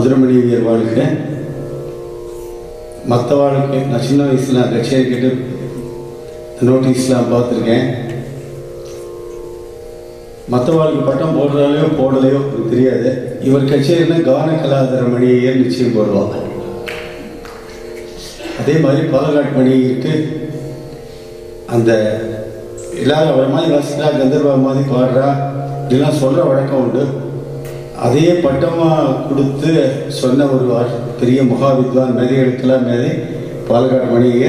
மதுரமணியர் வாழ்க்கை. மற்ற வாழ்க்கை நான் சின்ன வயசில் கச்சேரி கேட்டு நோட்டீஸ்லாம் பார்த்துருக்கேன். மற்ற வாழ்க்கை பட்டம் போடுறாலையோ போடலையோ எனக்கு தெரியாது. இவர் கச்சேரினா கான கலாதர மணியர் நிச்சயம் போடுவாங்க. அதே மாதிரி பாலகாட் மணிக்கு அந்த எல்லாரும் அவரை மாதிரி வாசிக்கிறா கந்தர்வா மாதிரி பாடுறா இதெல்லாம் சொல்கிற வழக்கம் உண்டு. அதையே பட்டமாக கொடுத்து சொன்ன ஒரு வா- பெரிய மகாவித்வான் மேதைகளுக்கெல்லாம் மேதை பாலக்காடு மணிக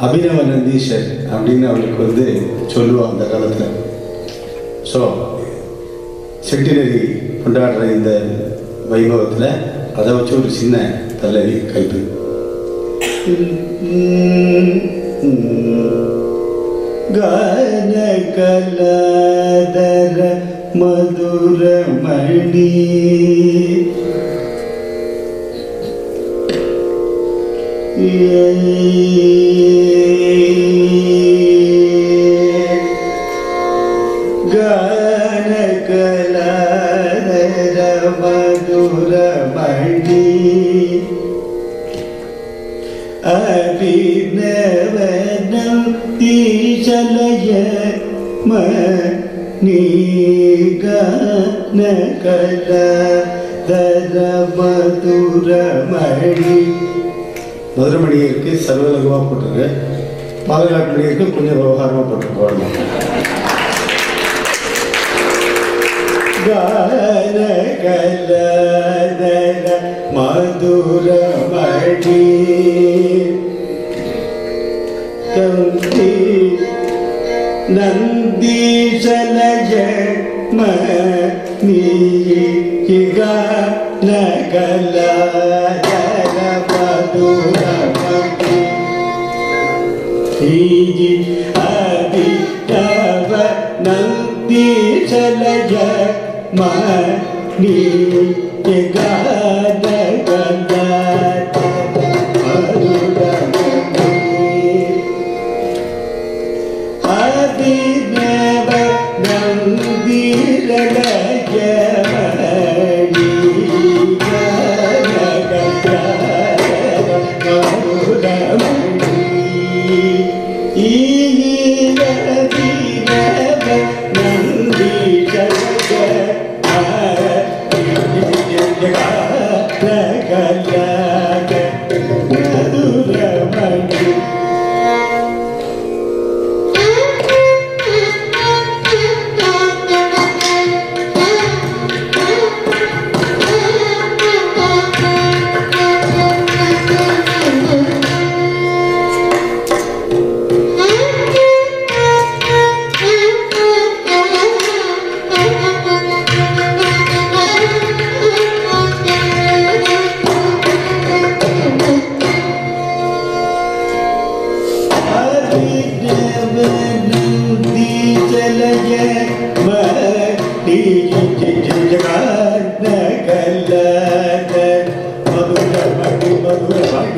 அபிநவ நந்தீஷர் அப்படின்னு அவளுக்கு வந்து சொல்லுவாங்க அந்த காலத்தில். ஸோ செட்டினரி கொண்டாடுற இந்த வைபவத்தில் அதை வச்சு ஒரு சின்ன தள்ளவி கைது கனகலதர மதுரமணி ஏ i'm looking at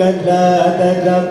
कदा एम्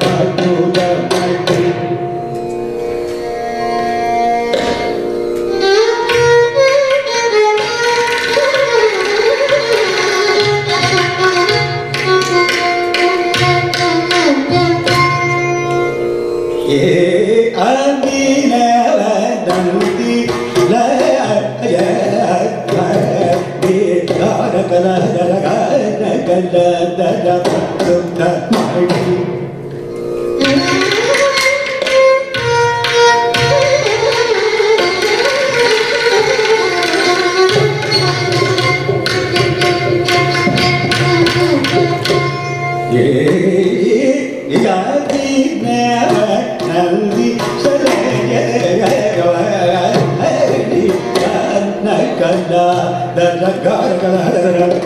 Thank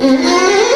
you.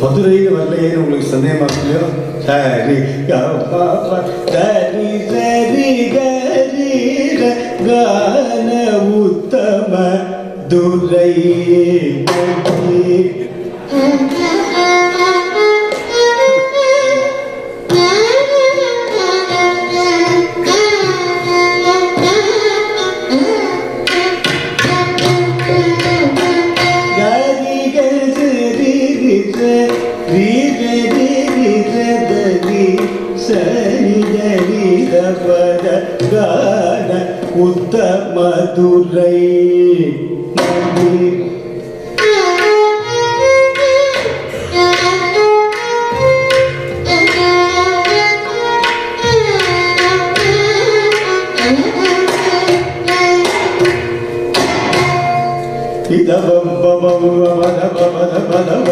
மதுரையில் வரலையேன்னு உங்களுக்கு சந்தேகமா இல்லையோ சரி சரி சரி கரி கான உத்தம துரையே and da ba ba ba ba ba da ba ba da ba da ba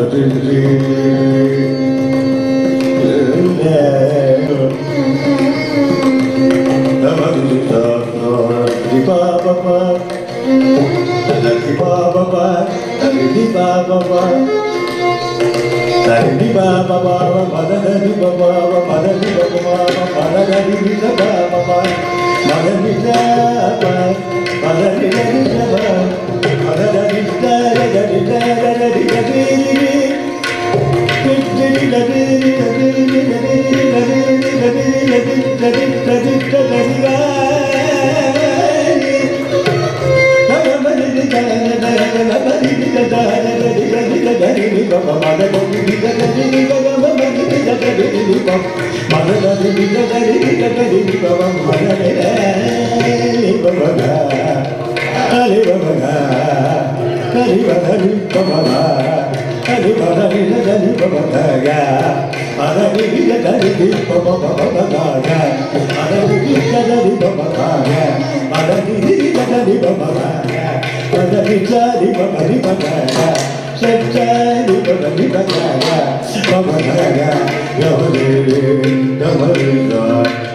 Mother, Hare Baba, Hare Baba, Hari Badari Baba Hari Badari Dari Baba Daga Hari Dari Baba Baba Daga Hari Dari Baba Daga Hari Dari Baba Daga Hari Dari Baba Daga Sachari Baba Daga Baba Daga Yahudi Yahudi Yahudi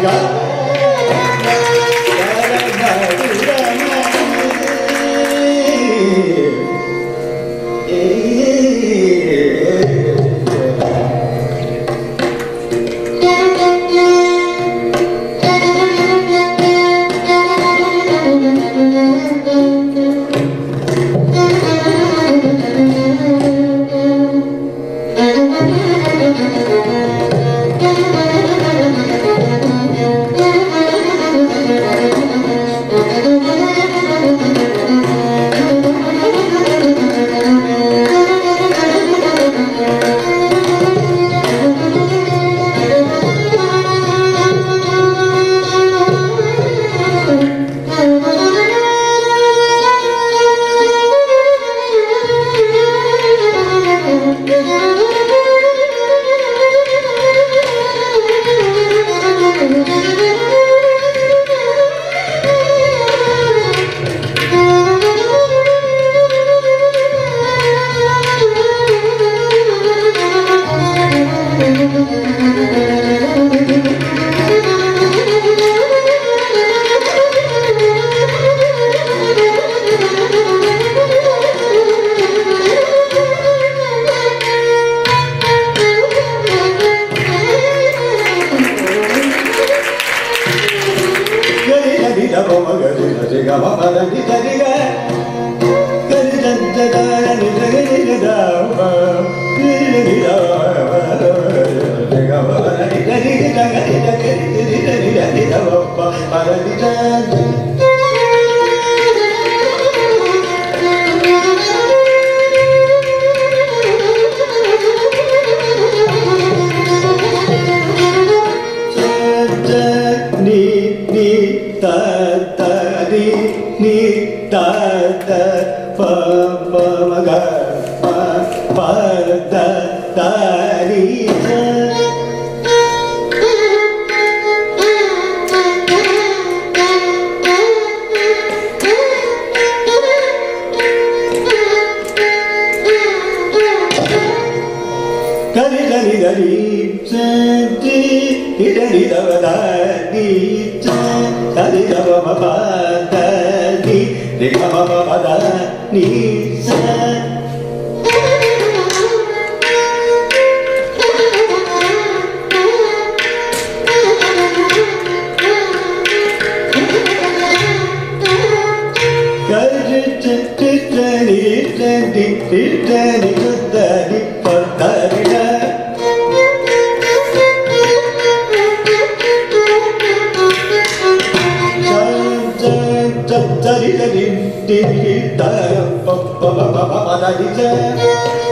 Yeah. Nigga, ba ba ba da, ni se. बाबा बाबा दी जय।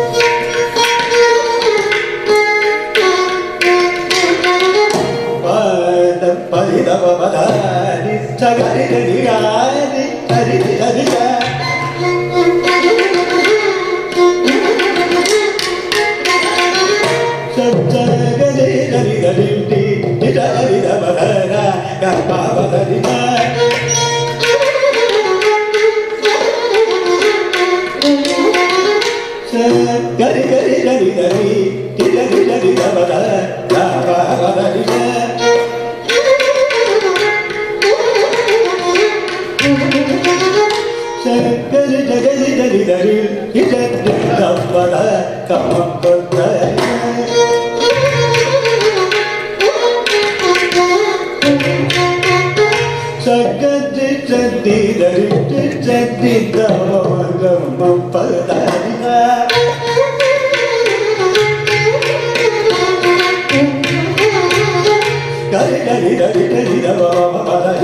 Dari dari dari dari dari dari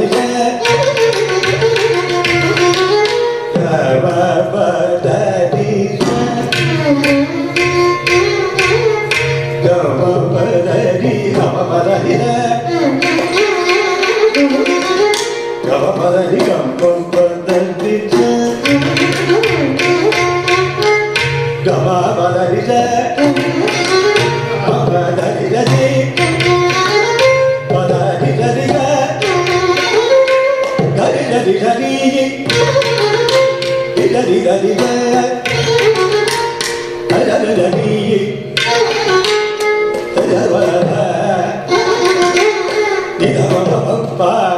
dari Bye.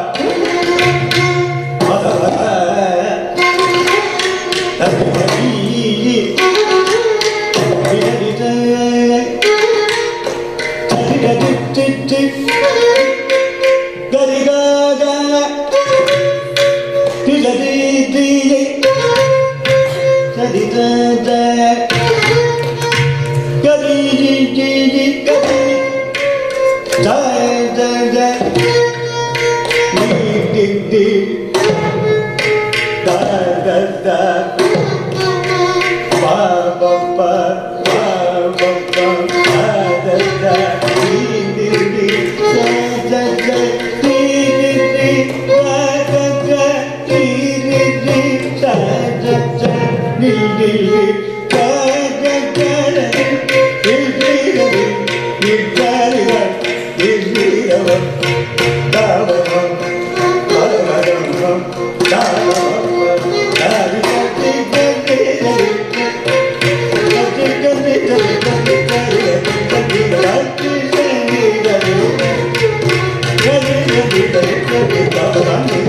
दे दे दे दे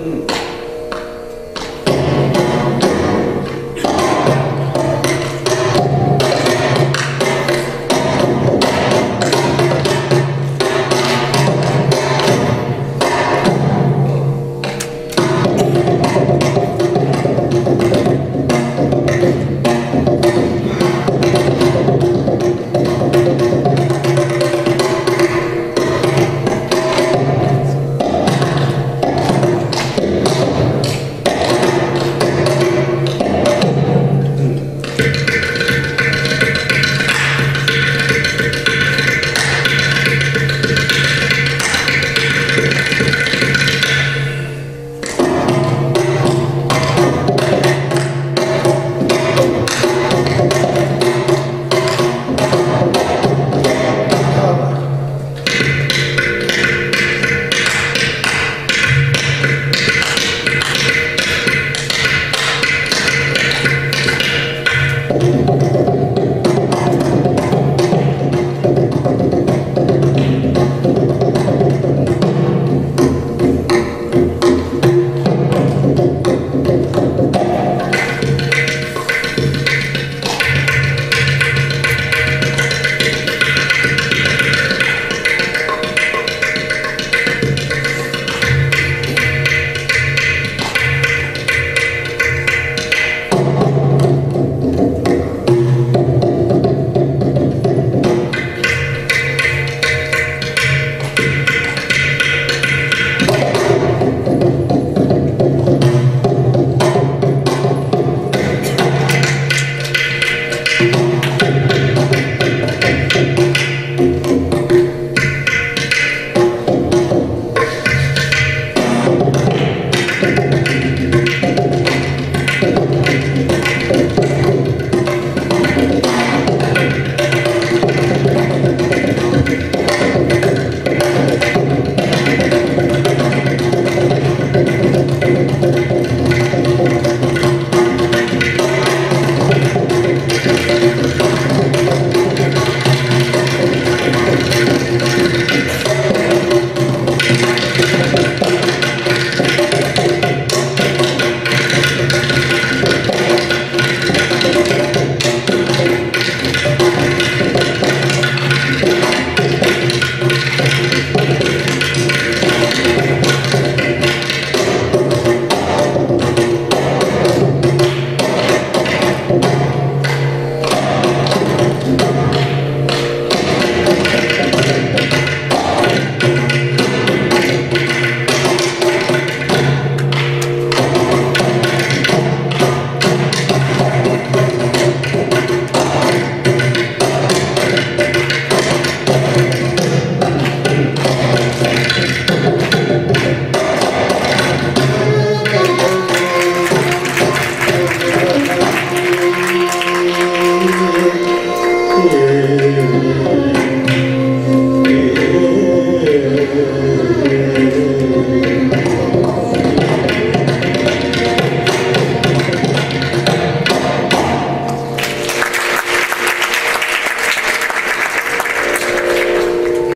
Mm.